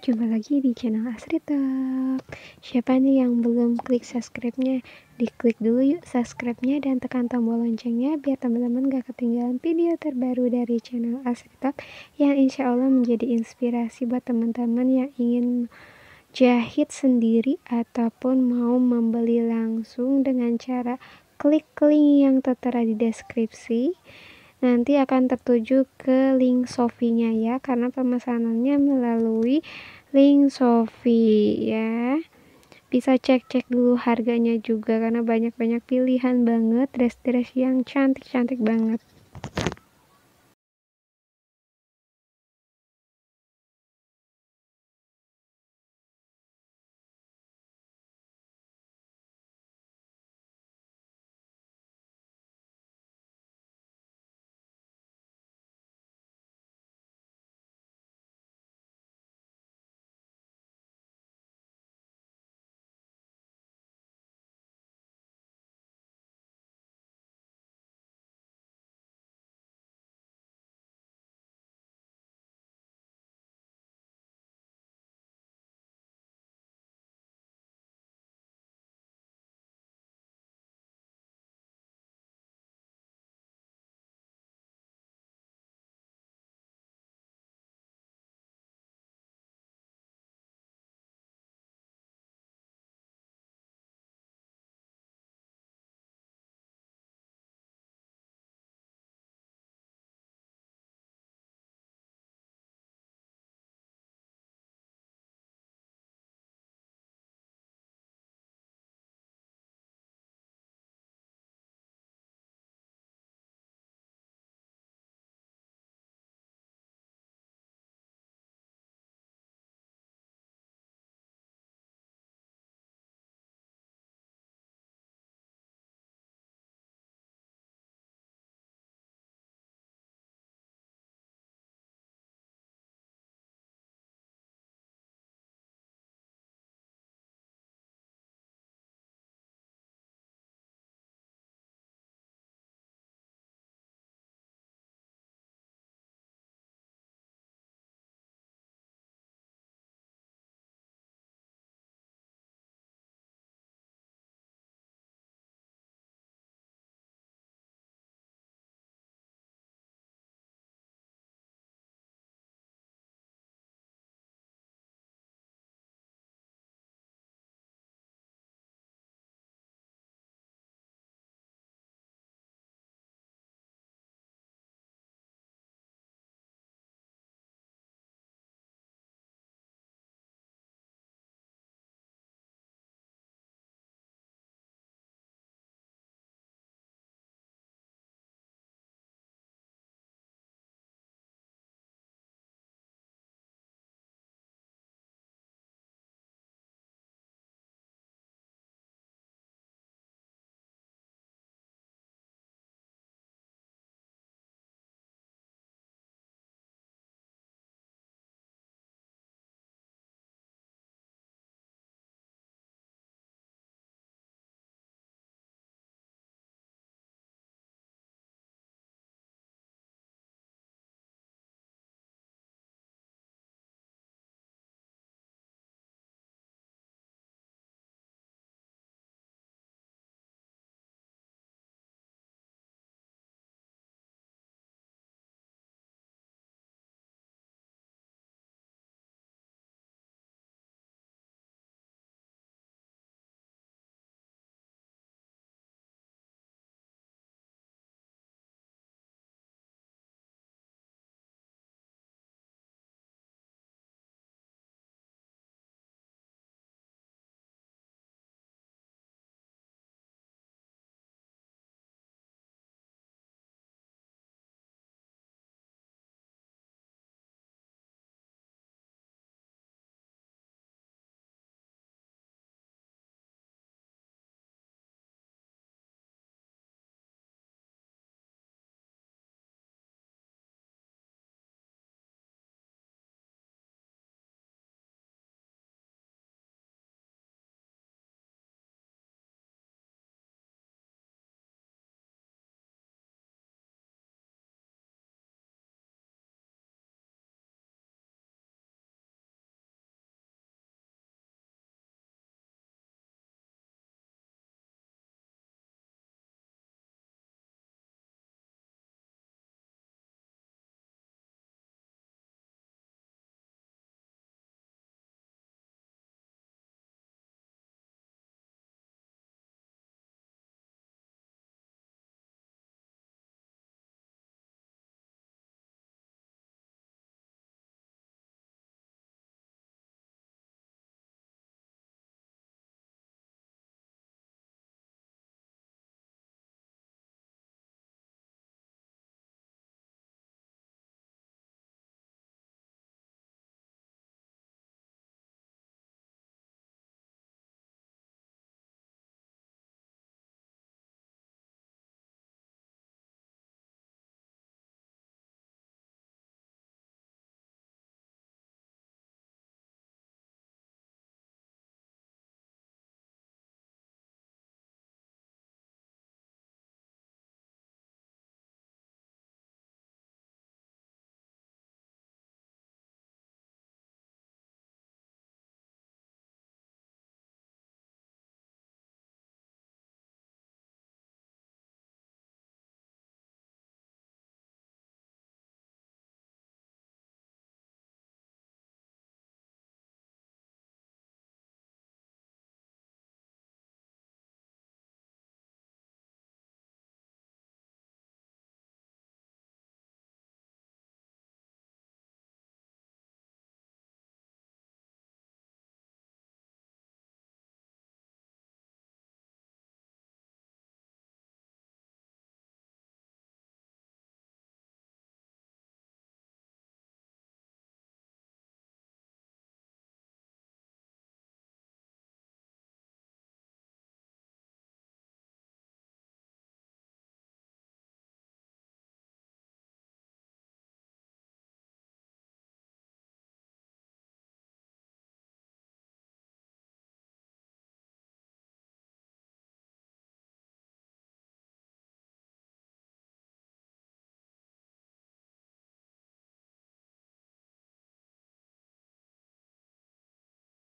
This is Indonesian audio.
jumpa lagi di channel Asri Talk. Siapa nih yang belum klik subscribe-nya? Diklik dulu yuk subscribe-nya dan tekan tombol loncengnya biar teman-teman gak ketinggalan video terbaru dari channel Asri Talk yang insya Allah menjadi inspirasi buat teman-teman yang ingin jahit sendiri ataupun mau membeli langsung dengan cara klik link yang tertera di deskripsi nanti akan tertuju ke link Shopee-nya ya karena pemesanannya melalui link Shopee ya. Bisa cek-cek dulu harganya juga karena banyak-banyak pilihan banget. Dress-dress yang cantik-cantik banget